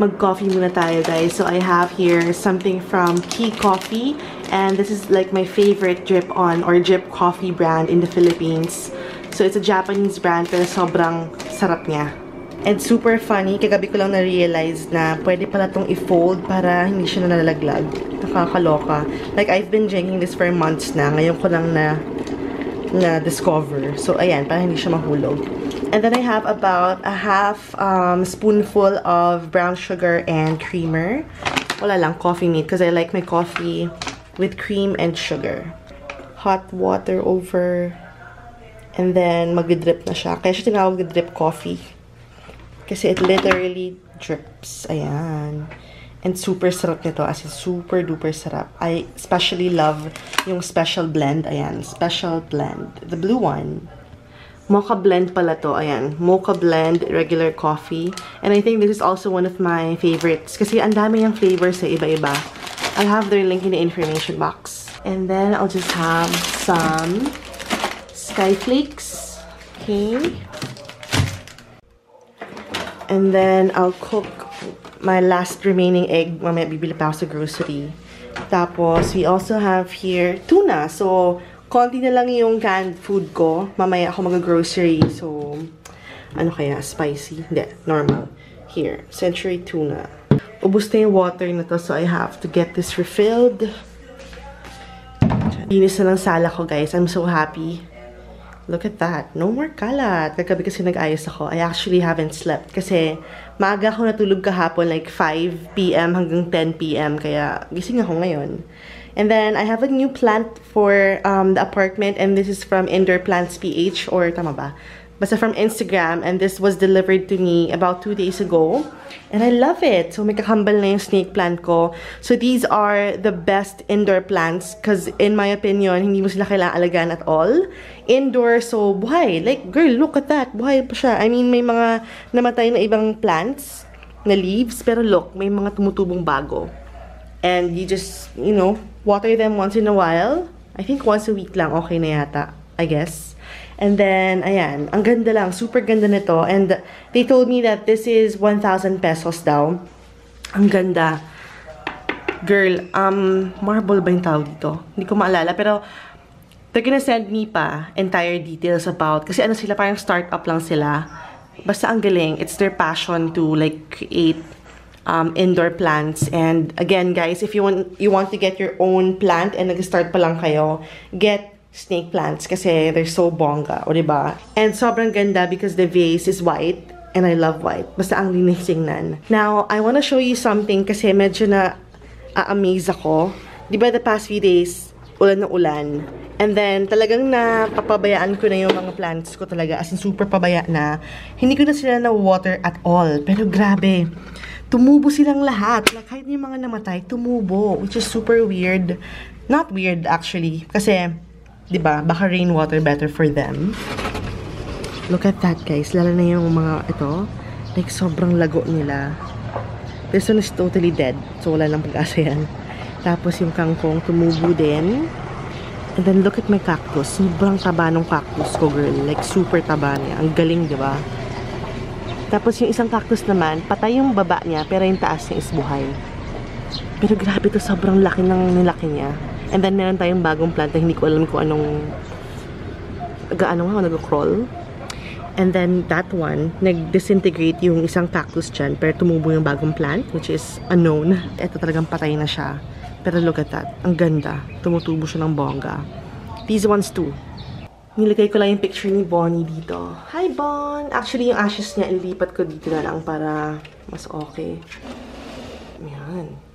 mag-coffee muna tayo, guys. So, I have here something from Key Coffee. And this is like my favorite drip on or drip coffee brand in the Philippines. So, it's a Japanese brand pero sobrang sarap niya. And super funny, kagabi ko lang na-realize na pwede pala itong i-fold para hindi siya nalalaglag. Nakakaloka. Like, I've been drinking this for months na. Ngayon ko lang na na-discover. So, ayan, para hindi siya mahulog. And then I have about a half um, spoonful of brown sugar and creamer. Wala lang, coffee meat because I like my coffee with cream and sugar. Hot water over and then mag-drip na siya. Kaya siya tinawag drip coffee. Kasi it literally drips. Ayan. And super sarap nito. As in, super duper sarap. I especially love yung special blend. Ayan. Special blend. The blue one. Mocha blend pala to. Ayan. Mocha blend, regular coffee. And I think this is also one of my favorites. Kasi ang dami yung flavors sa iba-iba. I'll have their link in the information box. And then I'll just have some Skyflakes. Okay. And then I'll cook my last remaining egg. Mamaya bibili pa ako sa grocery. Tapos, we also have here tuna. So, konti na lang yung canned food ko. Mamaya ako mag-grocery. So, ano kaya? Spicy? Hindi. Normal. Here. Century tuna. Ubus na yung water na to. So, I have to get this refilled. Linis na ng sala ko, guys. I'm so happy. Look at that. No more kalat. Kagabi kasi nag-ayos ako. I actually haven't slept. Kasi maaga ako natulog kahapon like 5 p.m. hanggang 10 p.m. Kaya gising ako ngayon. And then, I have a new plant for um, the apartment. And this is from Indoor Plants PH. Or, tama ba? Basta from Instagram. And this was delivered to me about two days ago. And I love it. So, may kakambal na yung snake plant ko. So, these are the best indoor plants. Because, in my opinion, hindi mo sila kailangan alagaan at all. Indoor, so, buhay. Like, girl, look at that. Buhay pa siya. I mean, may mga namatay na ibang plants na leaves. Pero look, may mga tumutubong bago. And you just, you know, water them once in a while. I think once a week lang, okay na yata. I guess. And then, ayan, ang ganda lang. Super ganda nito. And they told me that this is 1,000 pesos daw. Ang ganda. Girl, um, marble ba yung tawag dito? Hindi ko maalala. Pero, they're gonna send me pa entire details about, kasi ano sila, parang startup lang sila. Basta ang galing. It's their passion to, like, create um, indoor plants. And again, guys, if you want you want to get your own plant and nag-start pa lang kayo, get snake plants kasi they're so bongga, o diba? And sobrang ganda because the vase is white and I love white. Basta ang linis tingnan. Now, I wanna show you something kasi medyo na a-amaze ako. Di ba the past few days, ulan na ulan. And then, talagang napapabayaan ko na yung mga plants ko talaga. As in, super pabaya na. Hindi ko na sila na-water at all. Pero grabe tumubo silang lahat. Like, kahit yung mga namatay, tumubo. Which is super weird. Not weird, actually. Kasi, di ba, baka rainwater better for them. Look at that, guys. Lalo na yung mga ito. Like, sobrang lago nila. This one is totally dead. So, wala lang pag-asa yan. Tapos, yung kangkong tumubo din. And then, look at my cactus. Sobrang taba ng cactus ko, girl. Like, super taba niya. Ang galing, di ba? Tapos yung isang cactus naman, patay yung baba niya, pero yung taas niya is buhay. Pero grabe to, sobrang laki ng nilaki niya. And then meron tayong bagong plant hindi ko alam kung anong gaano nga, nag-crawl. And then that one, nag-disintegrate yung isang cactus dyan, pero tumubo yung bagong plant, which is unknown. Ito talagang patay na siya. Pero look at that, ang ganda. Tumutubo siya ng bongga. These ones too. Nilagay ko lang yung picture ni Bonnie dito. Hi, Bon! Actually, yung ashes niya, ilipat ko dito na lang para mas okay. Yan.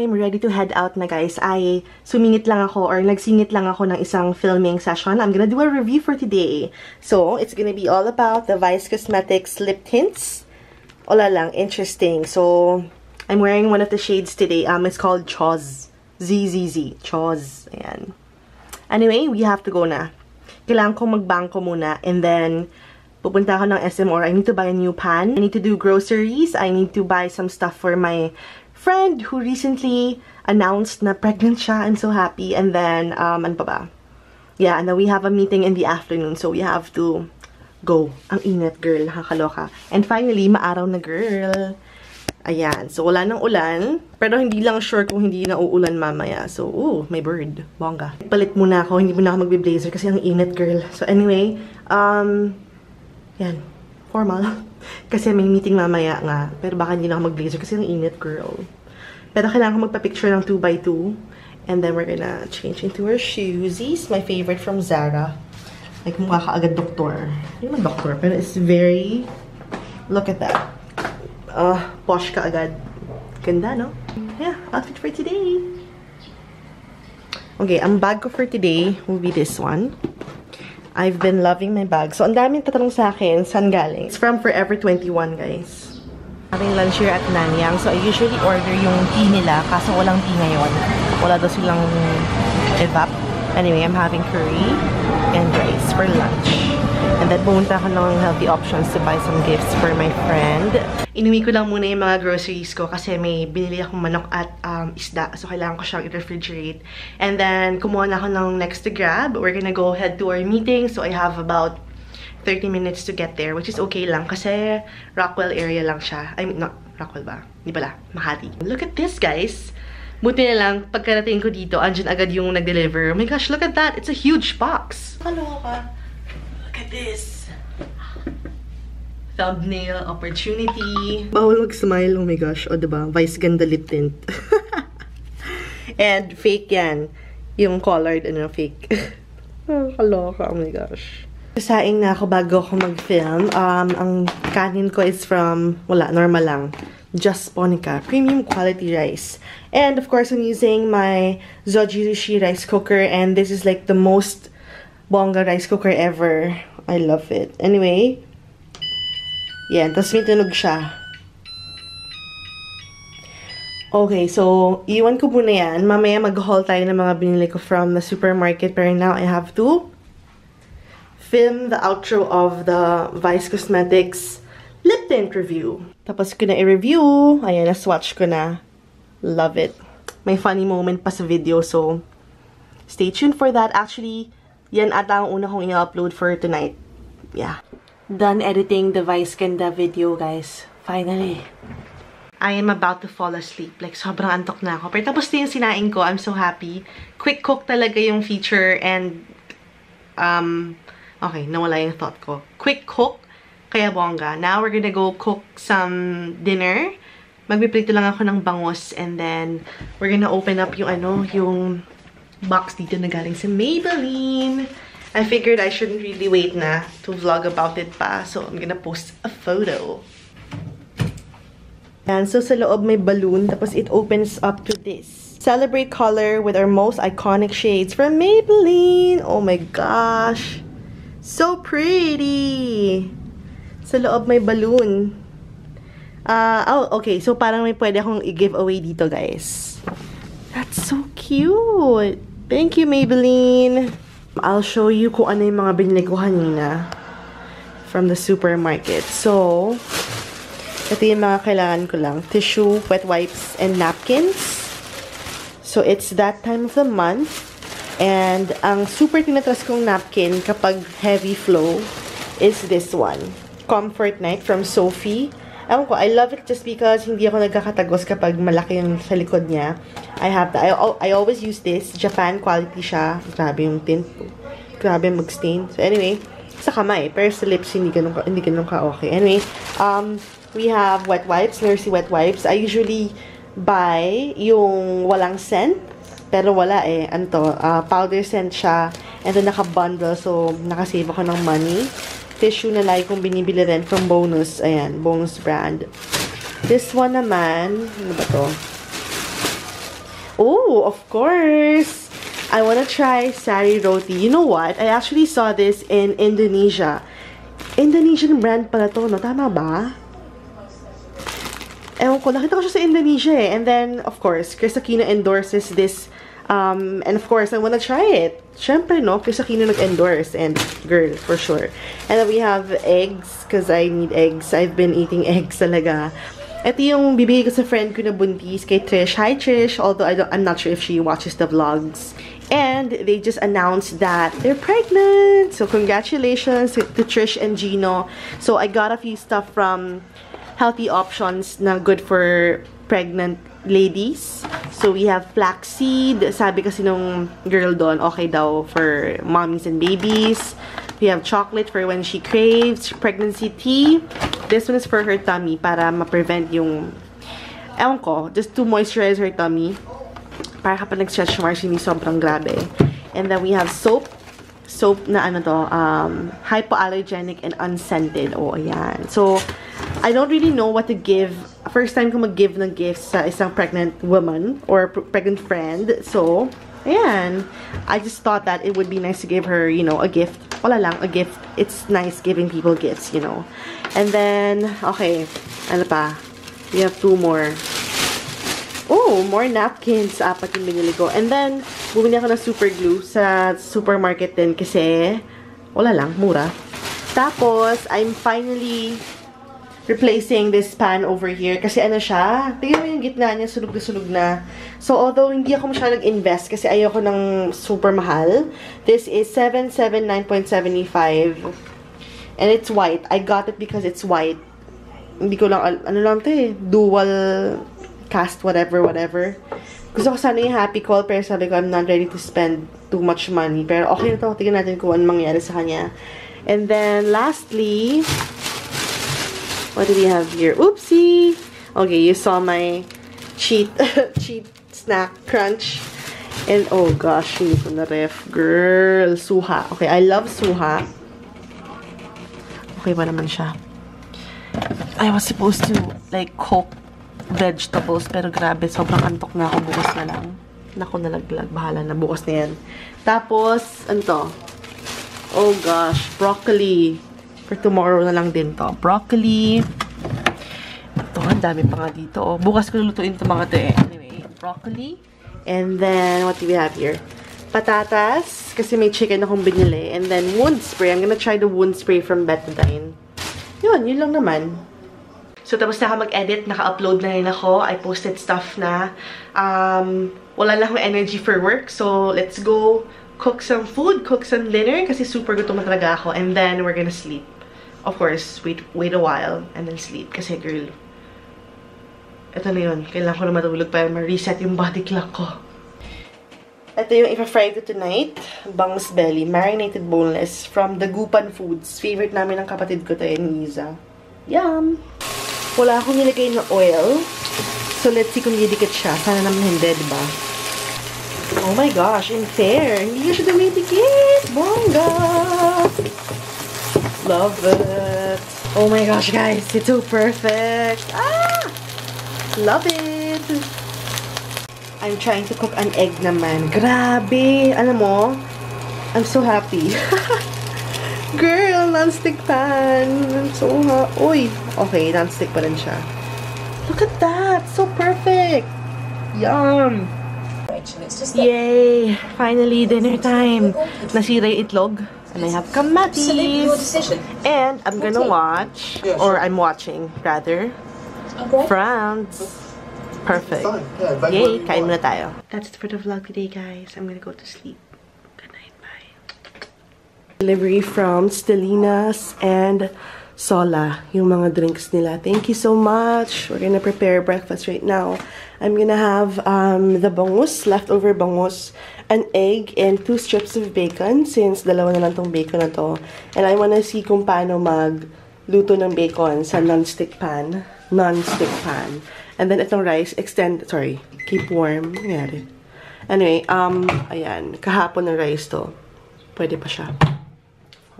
So, I am ready to head out na guys. I sumingit lang ako or nagsingit lang ako ng isang filming session. I'm gonna do a review for today. So, it's gonna be all about the Vice Cosmetics lip tints. Wala lang, interesting. So, I'm wearing one of the shades today. Um, it's called Choz. ZZZ. Choz. Ayan. Anyway, we have to go na. Kailangan ko magbangko muna and then pupunta ako ng SM or I need to buy a new pan. I need to do groceries. I need to buy some stuff for my friend who recently announced na pregnant siya. I'm so happy. And then, um, ano pa ba? Yeah, and then we have a meeting in the afternoon. So we have to go. Ang init, girl. Nakakaloka. And finally, maaraw na, girl. Ayan. So, wala nang ulan. Pero hindi lang sure kung hindi na uulan mamaya. So, ooh, may bird. Bongga. Palit muna ako. Hindi muna ako magbe-blazer kasi ang init, girl. So, anyway, um, yan. Formal. kasi may meeting mamaya nga. Pero baka hindi na ako mag-blazer kasi ang init, girl. Pero kailangan ko magpa-picture ng 2x2. And then we're gonna change into our shoesies. My favorite from Zara. Like, mukha ka agad doktor. Hindi naman doktor, pero it's very... Look at that. Uh, posh ka agad. Ganda, no? Yeah, outfit for today. Okay, ang bag ko for today will be this one. I've been loving my bag. So, ang daming tatanong sa akin, saan galing? It's from Forever 21, guys. Having lunch here at Nanyang. So, I usually order yung tea nila. Kaso walang tea ngayon. Wala daw silang evap. Anyway, I'm having curry and rice for lunch. And then, pumunta ako ng healthy options to buy some gifts for my friend. Inuwi ko lang muna yung mga groceries ko kasi may binili akong manok at um, isda. So, kailangan ko siyang i-refrigerate. And then, kumuha na ako ng next to grab. We're gonna go head to our meeting. So, I have about 30 minutes to get there, which is okay lang kasi Rockwell area lang siya. I mean, not Rockwell ba? Di pala, Makati. Look at this, guys! Buti na lang, pagkarating ko dito, andyan agad yung nag-deliver. Oh my gosh, look at that! It's a huge box! Hello ka! Look at this! Thumbnail opportunity. Bawal mag-smile. Oh my gosh. O, diba? Vice ganda lip tint. And fake yan. Yung colored, ano, fake. oh, kaloka. Oh my gosh. Saing na ako bago ako mag-film. Um, ang kanin ko is from, wala, normal lang. Just Ponica. Premium quality rice. And of course, I'm using my Zojirushi rice cooker. And this is like the most bongga rice cooker ever. I love it. Anyway, yan. Tapos may tunog siya. Okay, so, iwan ko muna yan. Mamaya mag-haul tayo ng mga binili ko from the supermarket. Pero now, I have to film the outro of the Vice Cosmetics lip tint review. Tapos ko na i-review. Ayan, na-swatch ko na. Love it. May funny moment pa sa video, so stay tuned for that. Actually, yan ata ang una kong i-upload for tonight. Yeah. Done editing the Vice Ganda video, guys. Finally. I am about to fall asleep. Like, sobrang antok na ako. Pero tapos na yung sinaing ko. I'm so happy. Quick cook talaga yung feature and, um, okay, nawala yung thought ko. Quick cook, kaya bongga. Now, we're gonna go cook some dinner. Magpiprito lang ako ng bangus and then, we're gonna open up yung ano, yung box dito na galing sa Maybelline. I figured I shouldn't really wait na to vlog about it pa. So, I'm gonna post a photo. Yan. So, sa loob may balloon. Tapos, it opens up to this. Celebrate color with our most iconic shades from Maybelline. Oh my gosh. So pretty. Sa loob may balloon. Uh, oh, okay. So, parang may pwede akong i-give away dito, guys. That's so cute. Thank you, Maybelline. I'll show you kung ano yung mga binili ko kanina from the supermarket. So, ito yung mga kailangan ko lang. Tissue, wet wipes, and napkins. So, it's that time of the month. And, ang super tinatras kong napkin kapag heavy flow is this one. Comfort Night from Sophie. Ewan ko, I love it just because hindi ako nagkakatagos kapag malaki yung sa likod niya. I have that. I, I always use this. Japan quality siya. Grabe yung tint. Grabe mag-stain. So, anyway, sa kamay. Pero sa lips, hindi ganun ka, hindi ganun ka okay. Anyway, um, we have wet wipes, Nursey wet wipes. I usually buy yung walang scent. Pero wala eh. Ano to? Uh, powder scent siya. And then naka-bundle. So, nakasave ako ng money. Tissue na lagi kong binibili rin from Bonus. Ayan, Bonus brand. This one naman, ano ba to? Oh, of course! I wanna try sari roti. You know what? I actually saw this in Indonesia. Indonesian brand pala to, no? Tama ba? Ewan ko, nakita ko siya sa Indonesia eh. And then, of course, Chris Aquino endorses this. Um, and of course, I wanna try it. Siyempre, no? Chris Aquino nag-endorse. And girl, for sure. And then we have eggs, because I need eggs. I've been eating eggs talaga. Ito yung bibigay ko sa friend ko na buntis, kay Trish. Hi, Trish! Although I don't, I'm not sure if she watches the vlogs. And they just announced that they're pregnant! So, congratulations to, to Trish and Gino. So, I got a few stuff from healthy options na good for pregnant ladies. So, we have flaxseed. Sabi kasi nung girl doon, okay daw for mommies and babies. We have chocolate for when she craves. Pregnancy tea. This one is for her tummy para ma-prevent yung... Ewan ko, just to moisturize her tummy. Para kapag nag-stretch marks, hindi sobrang grabe. And then we have soap. Soap na ano to, um, hypoallergenic and unscented. Oh, ayan. So, I don't really know what to give. First time ko mag-give ng gifts sa isang pregnant woman or pregnant friend. So, ayan. I just thought that it would be nice to give her, you know, a gift. Wala lang, a gift. It's nice giving people gifts, you know. And then, okay. Ano pa? We have two more. Oh, more napkins. Apat yung binili ko. And then, bumili ako ng super glue sa supermarket din kasi wala lang, mura. Tapos, I'm finally replacing this pan over here. Kasi ano siya, tingnan mo yung gitna niya, sunog na sunog na. So, although hindi ako masyadong nag-invest kasi ayoko ng super mahal, this is 779.75 and it's white. I got it because it's white. Hindi ko lang, ano lang to eh, dual cast, whatever, whatever. Gusto ko sana yung happy call, pero sabi ko, I'm not ready to spend too much money. Pero okay na to, tingnan natin kung anong mangyari sa kanya. And then, lastly, what do we have here? Oopsie! Okay, you saw my cheat, cheat snack crunch. And, oh gosh, hindi ko na ref. Girl, suha. Okay, I love suha. Okay ba naman siya? I was supposed to, like, cook vegetables, pero grabe, sobrang antok na ako. Bukas na lang. Naku, nalaglag. Bahala na. Bukas na yan. Tapos, ano? Oh gosh, broccoli. For tomorrow na lang din to. Broccoli. Ito, ang dami pa nga dito. Oh. Bukas ko lulutuin ito mga to eh. Anyway, broccoli. And then, what do we have here? Patatas. Kasi may chicken akong binili. And then, wound spray. I'm gonna try the wound spray from Betadine. Yun, yun lang naman. So, tapos na ako mag-edit. Naka-upload na rin ako. I posted stuff na. Um, wala na akong energy for work. So, let's go cook some food, cook some dinner. Kasi super gutom na talaga ako. And then, we're gonna sleep. Of course, wait, wait a while. And then sleep. Kasi, girl, ito na yun. Kailangan ko na matulog para ma-reset yung body clock ko. Ito yung ipa-fry ko tonight. Bangus belly. Marinated boneless from the Gupan Foods. Favorite namin ng kapatid ko to, ni Iza. Yum! Wala akong nilagay na oil. So, let's see kung didikit siya. Sana naman hindi, diba? Oh my gosh, in fair. Hindi siya dumidikit. Bongga! Love it. Oh my gosh, guys. It's so perfect. Ah! Love it. I'm trying to cook an egg naman. Grabe! Alam mo, I'm so happy. Girl, non-stick pan. I'm so ha- Uy! Okay, non-stick pa rin siya. Look at that! So perfect! Yum! It's just that Yay! Finally, dinner time. Nasira itlog. And I have absolutely your kamatis. decision. And I'm gonna watch, or I'm watching, rather, Okay. France. Perfect. Fine, yeah, Yay, whoever you kain muna tayo. That's it for the vlog today, guys. I'm gonna go to sleep. Good night, bye. Delivery from Stelinas and Sola, yung mga drinks nila. Thank you so much. We're gonna prepare breakfast right now. I'm gonna have um, the bangus, leftover bangus, an egg, and two strips of bacon since dalawa na lang tong bacon na to. And I wanna see kung paano magluto ng bacon sa non-stick pan. Non-stick pan. And then itong rice, extend, sorry, keep warm. Nangyari. Anyway, um, ayan, kahapon ng rice to. Pwede pa siya.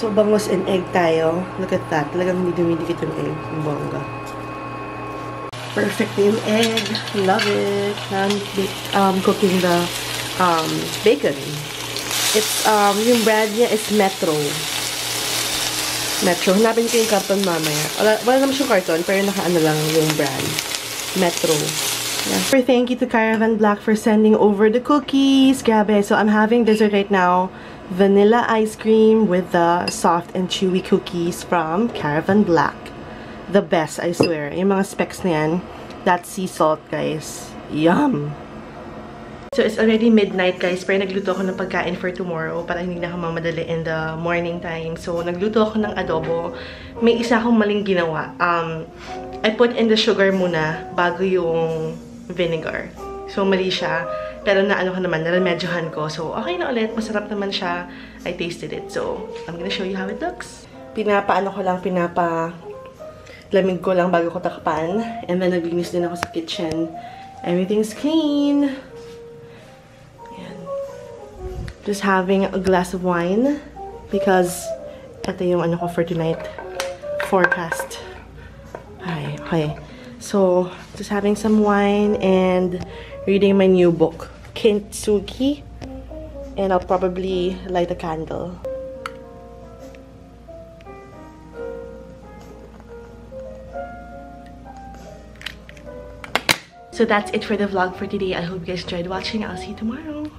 So, bangus and egg tayo. Look at that. Talagang hindi dumidikit yung egg. Ang bongga. Perfect na yung egg. Love it. I'm um, cooking the um, bacon. It's, um, yung brand niya is Metro. Metro. Hanapin ko yung carton mamaya. Wala, wala naman siyang carton, pero nakaano lang yung brand. Metro. Yeah. Thank you to Caravan Black for sending over the cookies. Grabe. So I'm having dessert right now. Vanilla ice cream with the soft and chewy cookies from Caravan Black. The best, I swear. Yung mga specs na yan, that's sea salt, guys. Yum! So, it's already midnight, guys. Pero nagluto ako ng pagkain for tomorrow para hindi na ako mamadali in the morning time. So, nagluto ako ng adobo. May isa akong maling ginawa. Um, I put in the sugar muna bago yung vinegar. So, mali siya. Pero naano ko naman, naramedyohan ko. So, okay na ulit. Masarap naman siya. I tasted it. So, I'm gonna show you how it looks. Pinapaano ko lang, pinapa lamig ko lang bago ko takpan. And then, naglinis din ako sa kitchen. Everything's clean. Ayan. Just having a glass of wine because ito yung ano ko for tonight. Forecast. Ay, okay. So, just having some wine and reading my new book, Kintsugi. And I'll probably light a candle. So that's it for the vlog for today. I hope you guys enjoyed watching. I'll see you tomorrow.